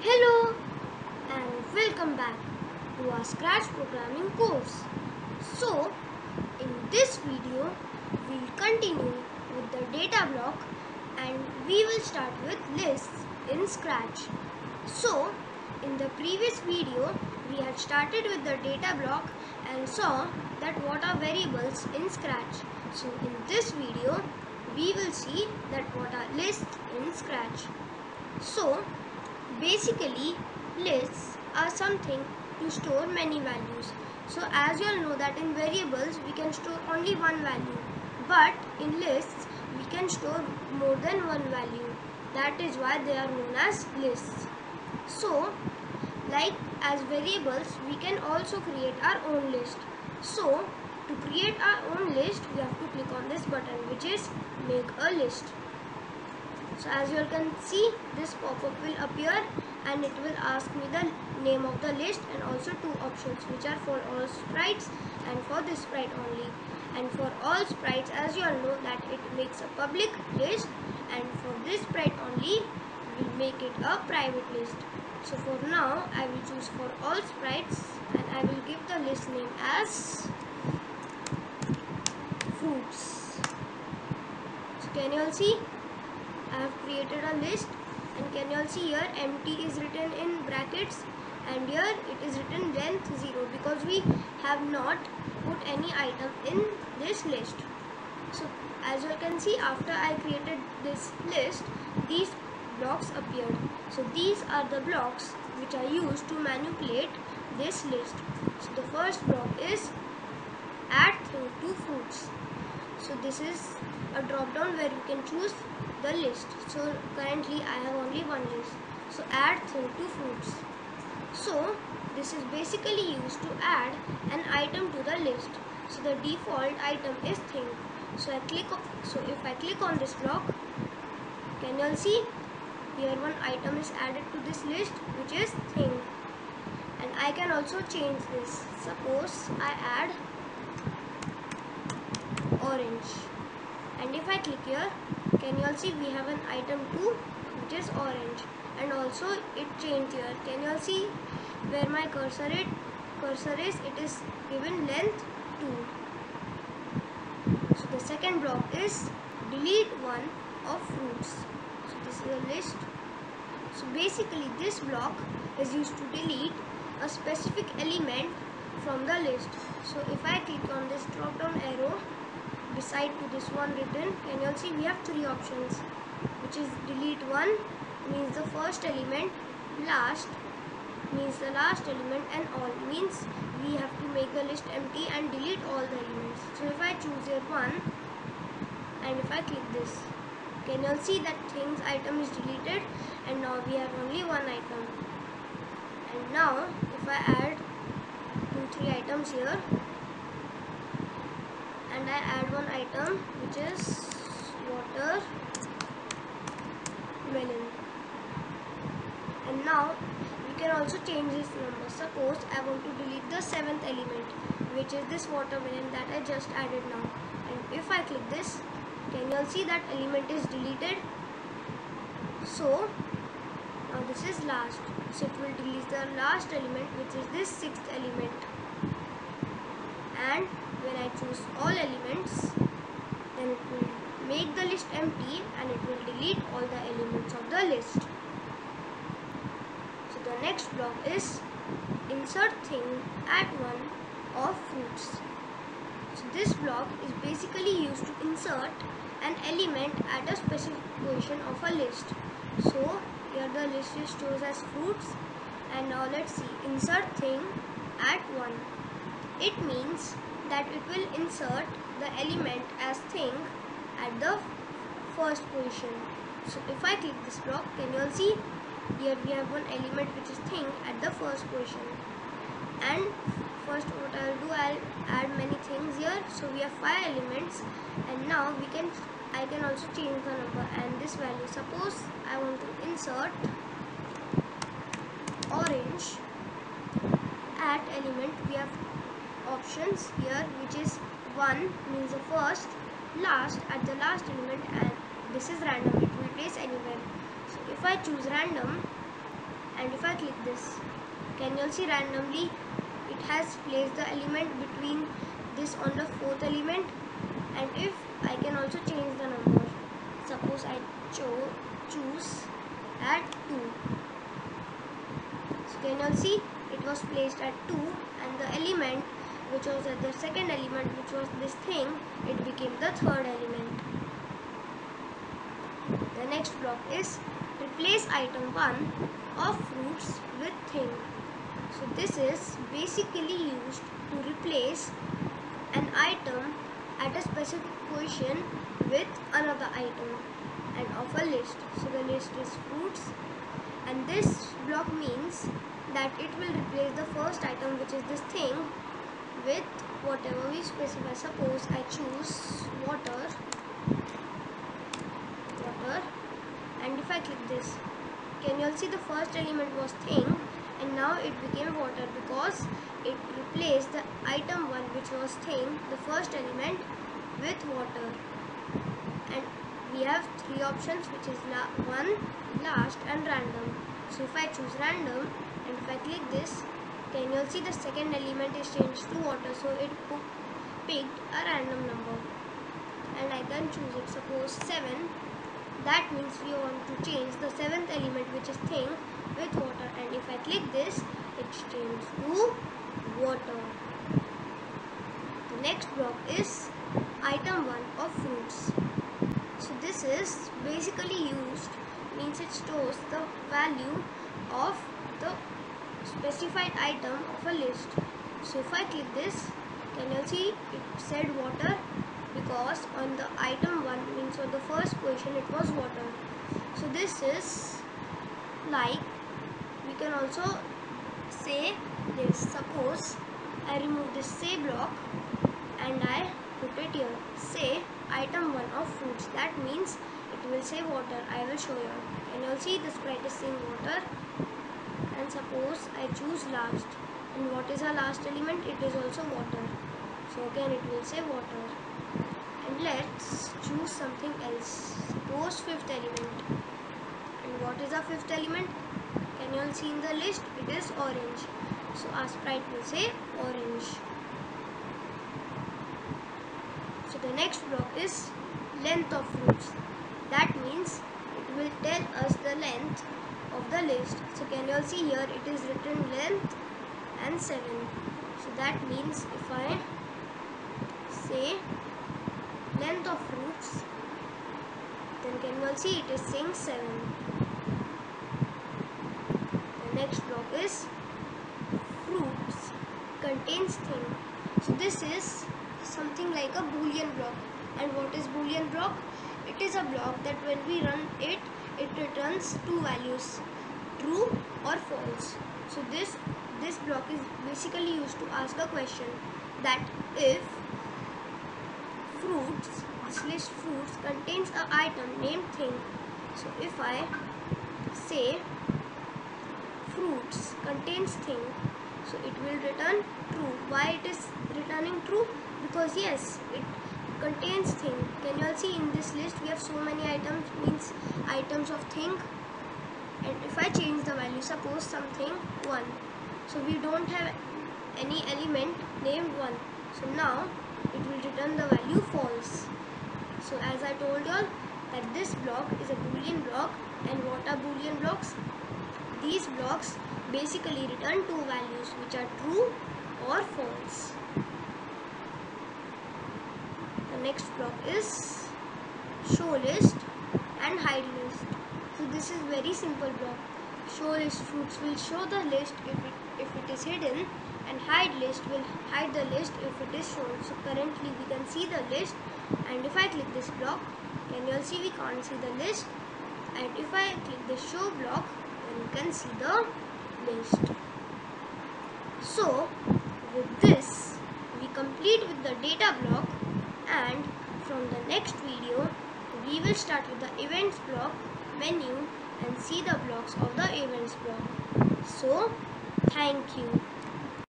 Hello and welcome back to our Scratch programming course. So, in this video, we'll continue with the data block and we will start with lists in Scratch. So, in the previous video, we had started with the data block and saw that what are variables in Scratch. So, in this video, we will see that what are lists in Scratch. So, basically lists are something to store many values. So as you all know that in variables we can store only one value but in lists we can store more than one value. That is why they are known as lists. So like as variables we can also create our own list. So to create our own list we have to click on this button which is make a list. So as you all can see this pop-up will appear and it will ask me the name of the list and also two options which are for all sprites and for this sprite only. And for all sprites as you all know that it makes a public list and for this sprite only will make it a private list. So for now I will choose for all sprites and I will give the list name as fruits. So can you all see I have created a list and can you all see here empty is written in brackets and here it is written length 0 because we have not put any item in this list. So as you can see after I created this list these blocks appeared. So these are the blocks which are used to manipulate this list. So the first block is add to fruits. So this is a drop down where you can choose the list. So currently I have only one list. So add thing to fruits. So this is basically used to add an item to the list. So the default item is thing. So I click so if I click on this block, can you all see here one item is added to this list which is thing. And I can also change this. Suppose I add orange and if I click here can you all see we have an item 2 which is orange. And also it changed here. Can you all see where my cursor it cursor is it is given length 2 so the second block is delete one of fruits so this is a list. So basically this block is used to delete a specific element from the list. So if I click on this drop down arrow beside to this one written. Can you all see? We have three options which is delete one means the first element last means the last element and all means we have to make the list empty and delete all the elements. So if I choose here one and if I click this can you all see that things item is deleted and now we have only one item. And now if I add two three items here and I add one item which is water melon. And now we can also change this number. Suppose I want to delete the seventh element which is this watermelon that I just added now. And if I click this can you all see that element is deleted? So now this is last. So it will delete the last element which is this sixth element and when I choose all elements then it will make the list empty and it will delete all the elements of the list. So the next block is insert thing at one of fruits. So this block is basically used to insert an element at a specific position of a list. So here the list is stored as fruits and now let's see insert thing at one. It means that it will insert the element as thing at the first position. So if I click this block, can you all see? Here we have one element which is thing at the first position. And first what I will do, I'll add many things here. So we have five elements and now we can, I can also change the number and this value. Suppose I want to insert orange at element, we have options here which is 1 means the first last at the last element and this is random it will place anywhere. So if I choose random and if I click this can you see randomly it has placed the element between this on the fourth element and if I can also change the number suppose I cho choose at 2 so can you see it was placed at 2 and the element which was at the second element which was this thing it became the third element. The next block is replace item 1 of fruits with thing. So this is basically used to replace an item at a specific position with another item and of a list. So the list is fruits and this block means that it will replace the first item which is this thing with whatever we specify. Suppose I choose water, water and if I click this, can you all see the first element was thing and now it became water because it replaced the item 1 which was thing the first element with water and we have three options which is la 1 last and random so if I choose random and if I click this can you'll see the second element is changed to water so it picked a random number and I can choose it suppose 7 that means we want to change the seventh element which is thing with water and if I click this it changes to water. The next block is item 1 of fruits. So this is basically used means it stores the value of specified item of a list. So if I click this can you see it said water because on the item 1 means on the first position it was water. So this is like we can also say this. Suppose I remove this say block and I put it here. Say item 1 of fruits that means it will say water. I will show you. And you'll see the sprite is saying water and suppose I choose last and what is our last element? It is also water. So again it will say water. And let's choose something else. Suppose fifth element. And what is our fifth element? Can you all see in the list? It is orange. So our sprite will say orange. So the next block is length of fruits that means it will tell us the length of the list. So can you all see here? It is written length and 7 so that means if I say length of fruits then can you all see it is saying 7 the next block is fruits contains thing. So this is something like a boolean block. And what is boolean block? It is a block that when we run it it returns two values true or false so this this block is basically used to ask a question that if fruits, list fruits contains a item named thing. So if I say fruits contains thing, so it will return true. Why it is returning true? Because yes, it contains thing. Can you all see in this list we have so many items means items of thing and if I change the value suppose something 1 so we don't have any element named 1 so now it will return the value false. So as I told you all that this block is a boolean block and what are boolean blocks? These blocks basically return two values which are true or false. The next block is show list and hide list. So this is very simple block. Show list fruits will show the list if it, if it is hidden and hide list will hide the list if it is shown. So currently we can see the list and if I click this block then you'll see we can't see the list and if I click the show block then you can see the list. So with this we complete with the data block and from the next video we will start with the events block menu and see the blocks of the events block. So thank you.